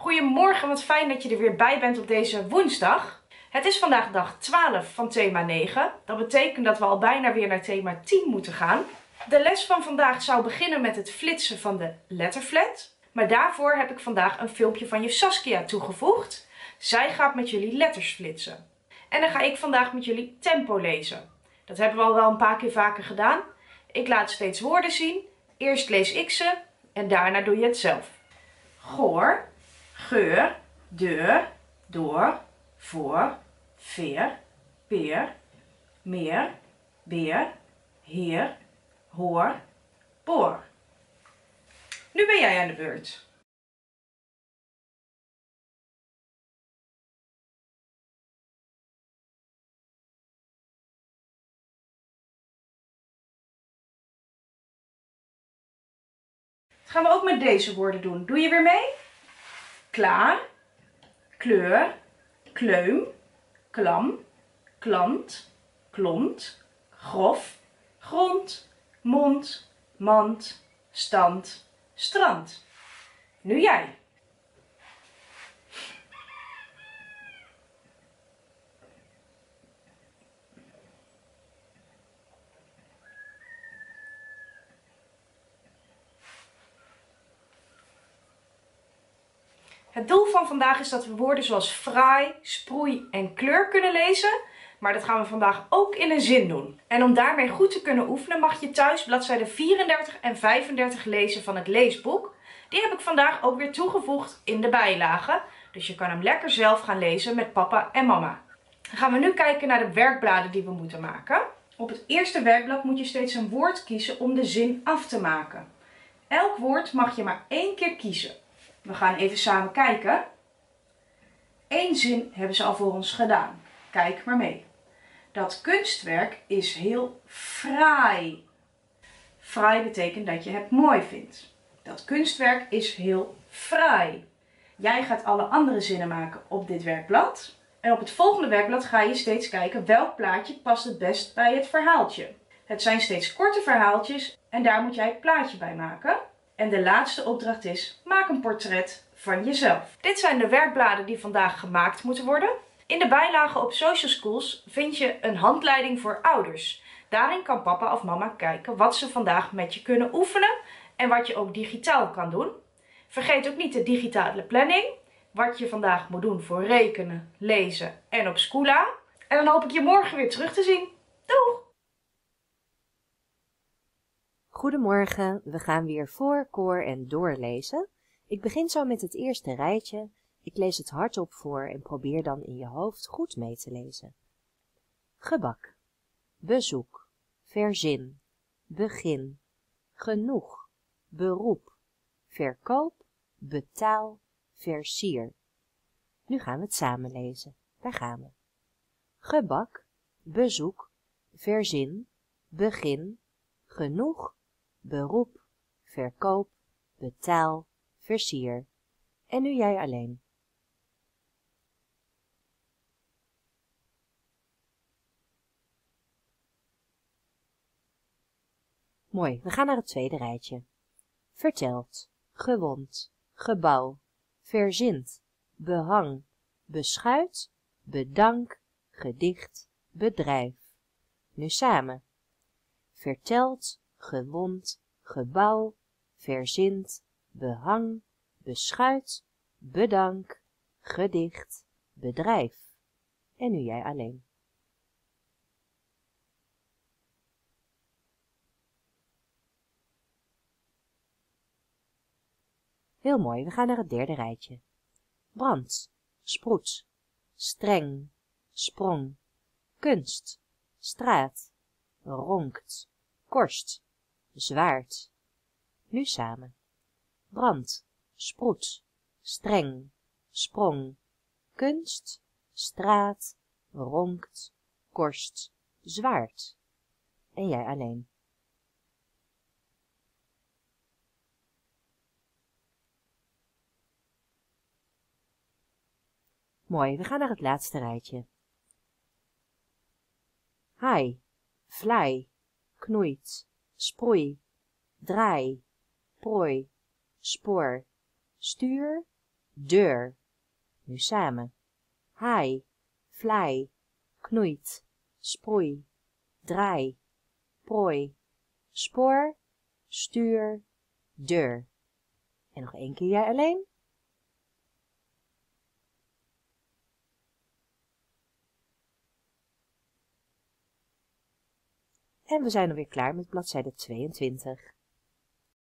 Goedemorgen, wat fijn dat je er weer bij bent op deze woensdag. Het is vandaag dag 12 van thema 9. Dat betekent dat we al bijna weer naar thema 10 moeten gaan. De les van vandaag zou beginnen met het flitsen van de letterflat. Maar daarvoor heb ik vandaag een filmpje van je Saskia toegevoegd. Zij gaat met jullie letters flitsen. En dan ga ik vandaag met jullie tempo lezen. Dat hebben we al wel een paar keer vaker gedaan. Ik laat steeds woorden zien. Eerst lees ik ze en daarna doe je het zelf. Goor, geur, deur, door, voor, veer, peer, meer, beer, heer, hoor, boor. Nu ben jij aan de beurt. Gaan we ook met deze woorden doen. Doe je weer mee? Klaar, kleur, kleum, klam, klant, klont, grof, grond, mond, mand, stand, strand. Nu jij. Het doel van vandaag is dat we woorden zoals fraai, sproei en kleur kunnen lezen. Maar dat gaan we vandaag ook in een zin doen. En om daarmee goed te kunnen oefenen mag je thuis bladzijden 34 en 35 lezen van het leesboek. Die heb ik vandaag ook weer toegevoegd in de bijlage. Dus je kan hem lekker zelf gaan lezen met papa en mama. Dan gaan we nu kijken naar de werkbladen die we moeten maken. Op het eerste werkblad moet je steeds een woord kiezen om de zin af te maken. Elk woord mag je maar één keer kiezen. We gaan even samen kijken. Eén zin hebben ze al voor ons gedaan. Kijk maar mee. Dat kunstwerk is heel fraai. Fraai betekent dat je het mooi vindt. Dat kunstwerk is heel fraai. Jij gaat alle andere zinnen maken op dit werkblad. En op het volgende werkblad ga je steeds kijken welk plaatje past het best bij het verhaaltje. Het zijn steeds korte verhaaltjes en daar moet jij het plaatje bij maken. En de laatste opdracht is, maak een portret van jezelf. Dit zijn de werkbladen die vandaag gemaakt moeten worden. In de bijlage op Social Schools vind je een handleiding voor ouders. Daarin kan papa of mama kijken wat ze vandaag met je kunnen oefenen en wat je ook digitaal kan doen. Vergeet ook niet de digitale planning, wat je vandaag moet doen voor rekenen, lezen en op Schoola. En dan hoop ik je morgen weer terug te zien. Doeg! Goedemorgen, we gaan weer voor, koor en doorlezen. Ik begin zo met het eerste rijtje. Ik lees het hardop voor en probeer dan in je hoofd goed mee te lezen. Gebak, bezoek, verzin, begin, genoeg, beroep, verkoop, betaal, versier. Nu gaan we het samen lezen. Daar gaan we. Gebak, bezoek, verzin, begin, genoeg, beroep, verkoop, betaal, versier. En nu jij alleen. Mooi, we gaan naar het tweede rijtje. Vertelt, gewond, gebouw, verzint, behang, beschuit, bedank, gedicht, bedrijf. Nu samen. Vertelt, gewond, gebouw, verzint, behang, beschuit, bedank, gedicht, bedrijf. En nu jij alleen. Heel mooi, we gaan naar het derde rijtje. Brand, sproet, streng, sprong, kunst, straat, ronkt, korst, zwaard. Nu samen. Brand, sproet, streng, sprong, kunst, straat, ronkt, korst, zwaard. En jij alleen. Mooi, we gaan naar het laatste rijtje. Haai, vlaai, knoeit, sproei, draai, prooi, spoor, stuur, deur. Nu samen. Haai, vlaai, knoeit, sproei, draai, prooi, spoor, stuur, deur. En nog één keer jij alleen. En we zijn alweer klaar met bladzijde 22.